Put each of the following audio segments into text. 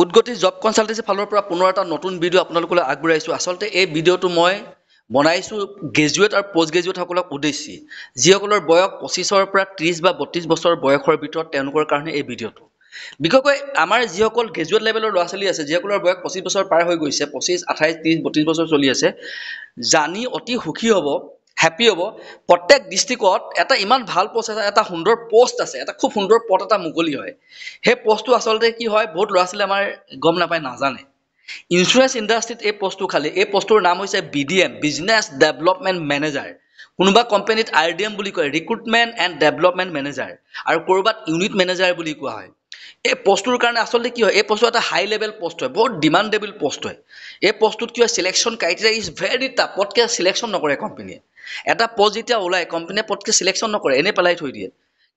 উদগতি job consultancy ফালৰ পৰা পুনৰ এটা নতুন ভিডিঅ' আপোনালোকলৈ আগবঢ়াইছোঁ আচলতে এই ভিডিঅ'টো মই বনাইছোঁ গ্ৰেজুৱেট আৰু পষ্ট গ্ৰেজুৱেটসকলক উদ্দেশ্যি। যিসকলৰ বয়স পঁচিছৰ পৰা ত্ৰিছ বা বত্ৰিছ বছৰ বয়সৰ ভিতৰত তেওঁলোকৰ কাৰণে এই ভিডিঅ'টো বিশেষকৈ আমাৰ যিসকল গ্ৰেজুৱেট লেভেলৰ ল'ৰা ছোৱালী আছে যিসকলৰ বয়স পঁচিছ বছৰ পাৰ হৈ গৈছে পঁচিছ আঠাইছ ত্ৰিছ বত্ৰিছ বছৰ চলি আছে জানি অতি সুখী হ'ব হেপ্পী হ'ব। প্ৰত্যেক ডিষ্ট্ৰিক্টত এটা ইমান ভাল পষ্ট আছে এটা সুন্দৰ পষ্ট আছে এটা খুব সুন্দৰ পদ এটা মুকলি হয়। সেই পষ্টটো আচলতে কি হয় বহুত ল'ৰা ছোৱালীয়ে আমাৰ গম নাপায় নাজানে। ইঞ্চুৰেঞ্চ ইণ্ডাষ্ট্ৰীত এই পষ্টটো খালী এই পষ্টটোৰ নাম হৈছে B D M business development manager কোনোবা কোম্পানীত আৰ ডি এম বুলি কয় ৰিক্ৰুটমেণ্ট এণ্ড ডেভেলপমেণ্ট মেনেজাৰ আৰু ক'ৰবাত ইউনিট মেনেজাৰ বুলি কোৱা হয়। এই পষ্টটোৰ কাৰণে আচলতে কি হয় এই পষ্টটো এটা হাই লেভেল পষ্ট হয় বহুত ডিমাণ্ডেবল পষ্ট হয়। এই পষ্টটোত কি হয় selection criteria is very tough পটকৈ চিলেকশ্যন নকৰে কোম্পানীয়ে এটা পষ্ট যেতিয়া ওলায় কোম্পানীয়ে পটকৈ চিলেকশ্যন নকৰে এনেই পেলাই থৈ দিয়ে।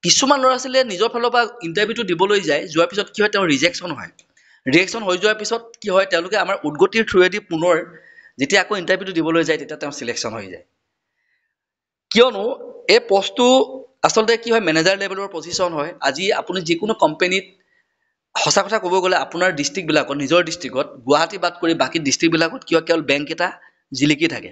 কিছুমান ল'ৰা ছোৱালীয়ে নিজৰ ফালৰ পৰা ইণ্টাৰভিউটো দিবলৈ যায় যোৱাৰ পিছত কি হয় তেওঁৰ ৰিজেকশ্যন হয়। ৰিয়েকশ্যন হৈ যোৱাৰ পিছত কি হয় তেওঁলোকে আমাৰ উদগতিৰ থ্ৰুৱেদি পুনৰ যেতিয়া আকৌ ইণ্টাৰভিউটো দিবলৈ যায় তেতিয়া তেওঁ চিলেকশ্যন হৈ যায়। কিয়নো এই পষ্টটো আচলতে কি হয় মেনেজাৰ লেভেলৰ পজিশ্যন হয়। আজি আপুনি যিকোনো কোম্পেনীত সঁচা কথা ক'ব গ'লে আপোনাৰ ডিষ্ট্ৰিক্টবিলাকত নিজৰ ডিষ্ট্ৰিক্টত গুৱাহাটী বাদ কৰি বাকী ডিষ্ট্ৰিক্টবিলাকত কিয় কেৱল বেংককেইটা জিলিকি থাকে।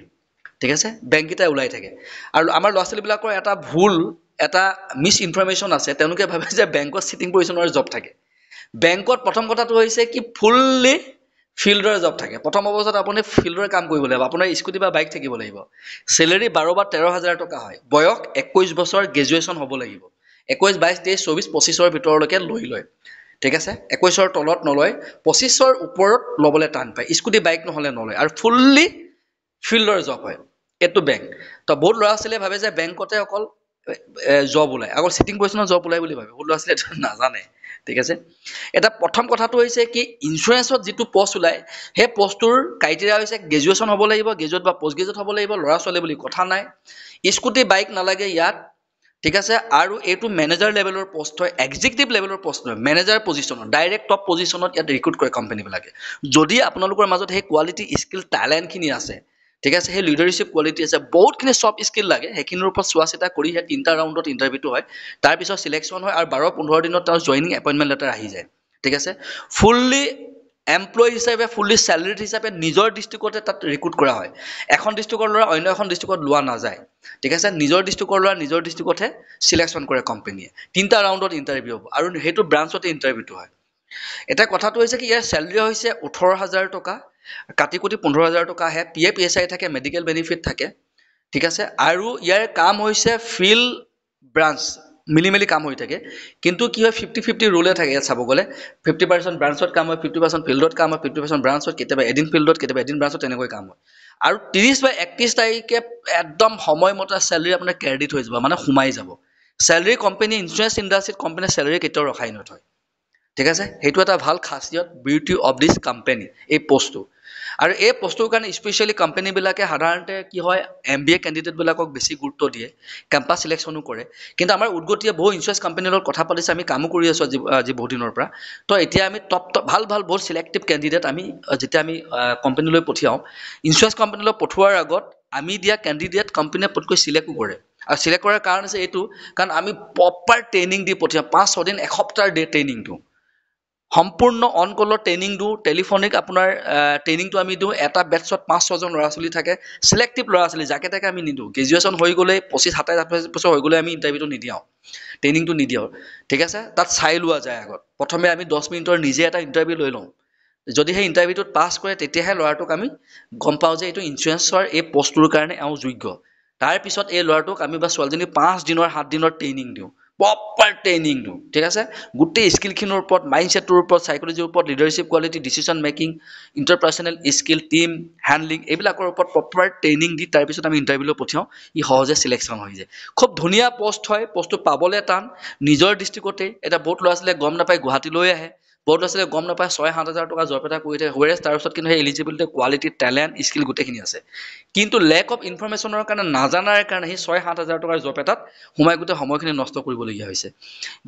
ঠিক আছে? বেংককেইটাই ওলাই থাকে। আৰু আমাৰ ল'ৰা ছোৱালীবিলাকৰ এটা ভুল এটা মিছ ইনফৰমেশ্যন আছে। তেওঁলোকে ভাবে যে বেংকত চিটিং পজিশ্যনৰ জব থাকে। বেংকত প্ৰথম কথাটো হৈছে কি ফুল্লি ফিল্ডৰ জব থাকে। প্ৰথম অৱস্থাত আপুনি ফিল্ডৰ কাম কৰিব লাগিব। আপোনাৰ স্কুটি বা বাইক থাকিব লাগিব। চেলেৰি বাৰ বা তেৰ হাজাৰ টকা হয়। বয়স একৈছ বছৰ গ্ৰেজুৱেশ্যন হ'ব লাগিব। একৈছ বাইছ তেইছ চৌবিছ পঁচিছৰ ভিতৰলৈকে লৈ লয়। ঠিক আছে? একৈছৰ তলত নলয়। পঁচিছৰ ওপৰত ল'বলৈ টান পায়। স্কুটি বাইক নহ'লে নলয়। আৰু ফুল্লি ফিল্ডৰ জব হয়। এইটো বেংক তো বহুত ল'ৰা ছোৱালীয়ে ভাবে যে বেংকতে অকল জব ওলায়। অকল চিটিং পজিশ্যনত জব ওলায় বুলি ভাবে। বহুত ল'ৰা ছোৱালীয়ে এইটো নাজানে। ঠিক আছে? এটা প্ৰথম কথাটো হৈছে কি ইঞ্চুৰেঞ্চত যিটো পষ্ট ওলায় সেই পষ্টটোৰ ক্ৰাইটেৰিয়া হৈছে গ্ৰেজুৱেশ্যন হ'ব লাগিব গ্ৰেজুৱেট বা পষ্ট গ্ৰেজুৱেট হ'ব লাগিব ল'ৰা ছোৱালী বুলি কথা নাই। স্কুটি বাইক নালাগে ইয়াত। ঠিক আছে? আৰু এইটো মেনেজাৰ লেভেলৰ পষ্ট হয় এক্সিকিউটিভ লেভেলৰ পষ্ট হয় মেনেজাৰ পজিশ্যনত ডাইৰেক্ট টপ পজিশ্যনত ইয়াত ৰিক্ৰুট কৰে কোম্পানীবিলাকে যদি আপোনালোকৰ মাজত সেই কোৱালিটি স্কিল টেলেণ্টখিনি আছে ঠিক আছে সেই লিডাৰশ্বিপ কোৱালিটি আছে। বহুতখিনি চফ্ট স্কিল লাগে সেইখিনিৰ ওপৰত চোৱা চিতা কৰি সেই তিনিটা ৰাউণ্ডত ইণ্টাৰভিউটো হয়। তাৰপিছত চিলেকশ্যন হয় আৰু বাৰ পোন্ধৰ দিনত তেওঁৰ জইনিং এপইণ্টমেণ্ট লেটাৰ আহি যায়। ঠিক আছে? ফুল্লি এমপ্লয়ী হিচাপে ফুল্লি চেলেৰিড হিচাপে নিজৰ ডিষ্ট্ৰিক্টতে তাত ৰিক্ৰুট কৰা হয়। এখন ডিষ্ট্ৰিক্টৰ ল'ৰা অন্য এখন ডিষ্ট্ৰিক্টত লোৱা নাযায়। ঠিক আছে? নিজৰ ডিষ্ট্ৰিক্টৰ ল'ৰা নিজৰ ডিষ্ট্ৰিক্টতহে চিলেকশ্যন কৰে কোম্পানীয়ে তিনিটা ৰাউণ্ডত ইণ্টাৰভিউ হ'ব। আৰু সেইটো ব্ৰাঞ্চতে ইণ্টাৰভিউটো হয়। এতিয়া কথাটো হৈছে কি ইয়াৰ চেলেৰি হৈছে ওঠৰ হাজাৰ টকা। কাটি কুটি পোন্ধৰ হাজাৰ টকা আহে P A P S I থাকে মেডিকেল বেনিফিট থাকে ঠিক আছে? আৰু ইয়াৰ কাম হৈছে ফিল্ড ব্ৰাঞ্চ মিলি মেলি কাম হৈ থাকে। কিন্তু কি হয় ফিফটি ফিফটি ৰুলে থাকে ইয়াত চাব গ'লে। ফিফটি পাৰ্চেণ্ট ব্ৰাঞ্চত কাম হয় ফিফটি পাৰ্চেণ্ট ফিল্ডত কাম হয় ফিফটি পাৰ্চেণ্ট ব্ৰাঞ্চত কেতিয়াবা এদিন ফিল্ডত কেতিয়াবা এদিন ব্ৰাঞ্চত তেনেকৈ কাম হয়। আৰু ত্ৰিছ বা একত্ৰিছ তাৰিখে একদম সময়মতে চেলেৰি আপোনাৰ ক্ৰেডিট হৈ যাব মানে সোমাই যাব। চেলেৰি কোম্পানী ইঞ্চুৰেঞ্চ ইণ্ডাষ্ট্ৰীত কোম্পানীয়ে চেলেৰি কেতিয়াও ৰখাই নথয়। ঠিক আছে? সেইটো এটা ভাল খাচিয়ত বিউটি অফ দিছ কোম্পানী এই পষ্টটো আৰু এই পষ্টটোৰ কাৰণে স্পেচিয়েলি কোম্পানীবিলাকে সাধাৰণতে কি হয় এম বি এ কেণ্ডিডেটবিলাকক বেছি গুৰুত্ব দিয়ে কেম্পাছ চিলেকশ্যনো কৰে। কিন্তু আমাৰ উদগতিয়ে বহু ইঞ্চুৰেঞ্চ কোম্পানীৰ লগত কথা পাতিছে আমি কামো কৰি আছোঁ আজি আজি বহুত দিনৰ পৰা। তো এতিয়া আমি টপ টপ ভাল ভাল বহুত চিলেক্টিভ কেণ্ডিডেট আমি যেতিয়া আমি কোম্পানীলৈ পঠিয়াওঁ ইঞ্চুৰেঞ্চ কোম্পানীলৈ পঠোৱাৰ আগত আমি দিয়া কেণ্ডিডেট কোম্পানীয়ে পটকৈ চিলেক্টো কৰে। আৰু চিলেক্ট কৰাৰ কাৰণ হৈছে এইটো কাৰণ আমি প্ৰপাৰ ট্ৰেইনিং দি পঠিয়াওঁ পাঁচ ছদিন এসপ্তাহৰ ডে ট্ৰেইনিং দিওঁ সম্পূৰ্ণ অন কলৰ ট্ৰেইনিং দিওঁ টেলিফোনিক আপোনাৰ ট্ৰেইনিংটো আমি দিওঁ। এটা বেটছত পাঁচ ছজন ল'ৰা ছোৱালী থাকে। চিলেক্টিভ ল'ৰা ছোৱালী যাকে তাকে আমি নিদিওঁ। গ্ৰেজুৱেশ্যন হৈ গ'লে পঁচিছ সাতাইছ আঠাইছ বছৰ হৈ গ'লে আমি ইণ্টাৰভিউটো নিদিওঁ ট্ৰেইনিংটো নিদিওঁ ঠিক আছে? তাত চাই লোৱা যায় আগত। প্ৰথমে আমি দহ মিনিটৰ নিজে এটা ইণ্টাৰভিউ লৈ লওঁ। যদি সেই ইণ্টাৰভিউটোত পাছ কৰে তেতিয়াহে ল'ৰাটোক আমি গম পাওঁ যে এইটো ইঞ্চুৰেঞ্চৰ এই পষ্টটোৰ কাৰণে এওঁ যোগ্য। তাৰপিছত এই ল'ৰাটোক আমি বা ছোৱালীজনী পাঁচ দিনৰ সাত দিনৰ ট্ৰেইনিং দিওঁ। প্ৰপাৰ ট্ৰেইনিং দিওঁ ঠিক আছে? গোটেই স্কিলখিনিৰ ওপৰত মাইণ্ডছেটটোৰ ওপৰত চাইক'লজিৰ ওপৰত leadership quality decision making interpersonal skill team handling এইবিলাকৰ ওপৰত প্ৰপাৰ ট্ৰেইনিং দি তাৰপিছত আমি ইণ্টাৰভিউলৈ পঠিয়াওঁ ই সহজে চিলেকশ্যন হৈ যায়। খুব ধুনীয়া পষ্ট হয় পষ্টটো পাবলৈ টান নিজৰ ডিষ্ট্ৰিক্টতে এতিয়া বহুত ল'ৰা ছোৱালীয়ে গম নাপায় গুৱাহাটীলৈ আহে। বহুত ল'ৰা ছোৱালীয়ে গম নাপায় ছয় সাত হাজাৰ টকা জব এটা কৰি থাকে হুৱেৰেজ তাৰপিছত কিন্তু সেই এলিজিবিলিটি কোৱালিটি টেলেণ্ট স্কিল গোটেইখিনি আছে। কিন্তু লেক অফ ইনফৰমেশ্যনৰ কাৰণে নাজানাৰ কাৰণে সেই ছয় সাত হাজাৰ টকাৰ জব এটাত সোমাই গোটেই সময়খিনি নষ্ট কৰিবলগীয়া হৈছে।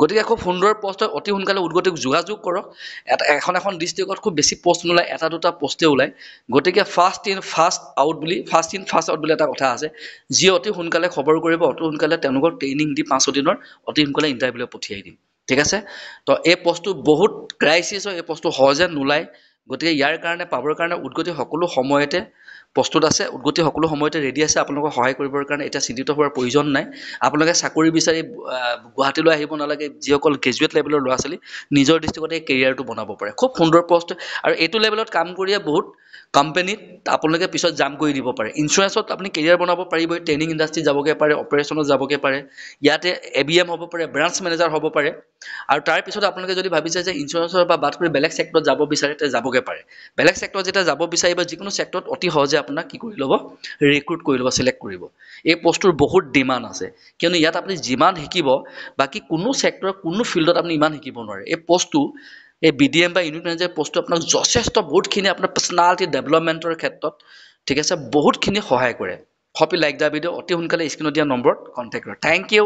গতিকে খুব সুন্দৰ পষ্ট অতি সোনকালে উদগতিক যোগাযোগ কৰক। এটা এখন এখন ডিষ্ট্ৰিক্টত খুব বেছি পষ্ট নোলায় এটা দুটা পষ্টে ওলায়। গতিকে ফাৰ্ষ্ট ইন ফাৰ্ষ্ট আউট বুলি ফাৰ্ষ্ট ইন ফাৰ্ষ্ট আউট বুলি এটা কথা আছে। যিয়ে অতি সোনকালে খবৰ কৰিব অতি সোনকালে তেওঁলোকক ট্ৰেইনিং দি পাঁচ দিনৰ অতি সোনকালে ইণ্টাৰভিউলৈ পঠিয়াই দিম। ঠিক আছে? তো এই পষ্টটো বহুত ক্ৰাইচিছ হয় এই পষ্টটো সহজে নোলায়। গতিকে ইয়াৰ কাৰণে পাবৰ কাৰণে উদগতি সকলো সময়তে প্ৰস্তুত আছে। উদগতি সকলো সময়তে ৰেডি আছে। আপোনালোকক সহায় কৰিবৰ কাৰণে এতিয়া চিন্তিত হোৱাৰ প্ৰয়োজন নাই। আপোনালোকে চাকৰি বিচাৰি গুৱাহাটীলৈ আহিব নালাগে। যিসকল গ্ৰেজুৱেট লেভেলৰ ল'ৰা ছোৱালী নিজৰ ডিষ্ট্ৰিক্টতে এই কেৰিয়াৰটো বনাব পাৰে। খুব সুন্দৰ পষ্ট আৰু এইটো লেভেলত কাম কৰিয়ে বহুত কোম্পেনীত আপোনালোকে পিছত জাম কৰি দিব পাৰে। ইঞ্চুৰেঞ্চত আপুনি কেৰিয়াৰ বনাব পাৰিবই ট্ৰেইনিং ইণ্ডাষ্ট্ৰী যাবগৈ পাৰে অপাৰেশ্যনত যাবগৈ পাৰে। ইয়াতে এ বি এম হ'ব পাৰে ব্ৰাঞ্চ মেনেজাৰ হ'ব পাৰে। আৰু তাৰ পিছত আপোনালোকে যদি ভাবিছে যে ইঞ্চুৰেঞ্চৰ পৰা বাদ কৰি বেলেগ ছেক্টৰত যাব বিচাৰে তেতিয়া যাবগৈ পাৰে। বেলেগ ছেক্টৰত যেতিয়া যাব বিচাৰিব যিকোনো ছেক্টৰত অতি সহজে আপোনাক কি কৰি ল'ব? ৰিক্ৰুট কৰি ল'ব চিলেক্ট কৰিব। এই পষ্টটোৰ বহুত ডিমাণ্ড আছে। কিয়নো ইয়াত আপুনি যিমান শিকিব বাকী কোনো ছেক্টৰ কোনো ফিল্ডত আপুনি ইমান শিকিব নোৱাৰে। এই পষ্টটো এই বি ডি এম বা ইউনিট মেনেজাৰ পষ্টটো আপোনাক যথেষ্ট বহুতখিনি আপোনাৰ পাৰ্চনেলিটি ডেভেলপমেণ্টৰ ক্ষেত্ৰত ঠিক আছে বহুতখিনি সহায় কৰে। হপি লাইক দ্য ভিডিঅ' অতি সোনকালে স্ক্ৰীণত দিয়া নম্বৰত কণ্টেক্ট কৰে থেংক ইউ